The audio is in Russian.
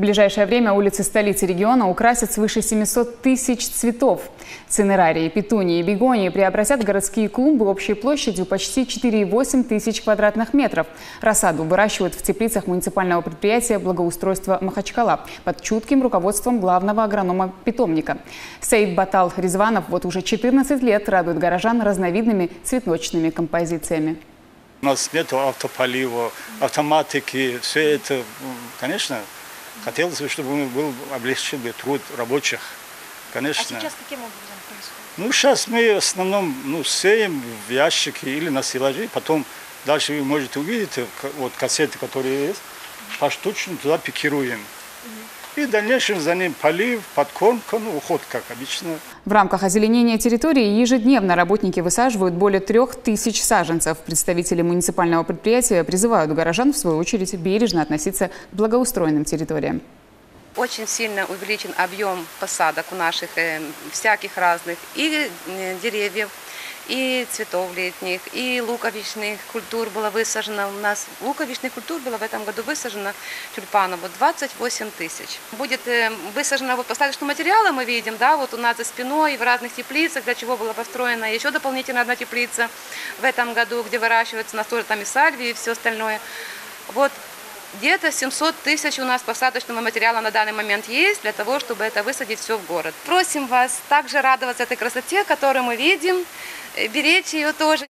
В ближайшее время улицы столицы региона украсят свыше 700 тысяч цветов. Цинерарии, петунии и бегонии преобразят городские клумбы общей площадью почти 4,8 тысяч квадратных метров. Рассаду выращивают в теплицах муниципального предприятия благоустройства Махачкала под чутким руководством главного агронома питомника. Саид Батал Резванов вот уже 14 лет радует горожан разновидными цветочными композициями. У нас нет автополива, автоматики, все это, конечно, хотелось бы, чтобы был облегчен труд рабочих, конечно. А сейчас каким образом происходит? Ну, сейчас мы в основном ну, сеем в ящики или на стеллажи, потом дальше вы можете увидеть, вот кассеты, которые есть, поштучно туда пикируем. И в дальнейшем за ним полив, подкормка, ну, уход, как обычно. В рамках озеленения территории ежедневно работники высаживают более трех тысяч саженцев. Представители муниципального предприятия призывают горожан, в свою очередь, бережно относиться к благоустроенным территориям. Очень сильно увеличен объем посадок у наших э, всяких разных и э, деревьев, и цветов летних, и луковичных культур было высажено. У нас луковичных культур было в этом году высажено тюльпанов вот 28 тысяч. Будет высажено вот посадочного материала, мы видим, да, вот у нас за спиной в разных теплицах, для чего была построена еще дополнительно одна теплица в этом году, где выращивается у нас тоже там и сальвии и все остальное. Вот где-то 700 тысяч у нас посадочного материала на данный момент есть для того, чтобы это высадить все в город. Просим вас также радоваться этой красоте, которую мы видим, беречь ее тоже.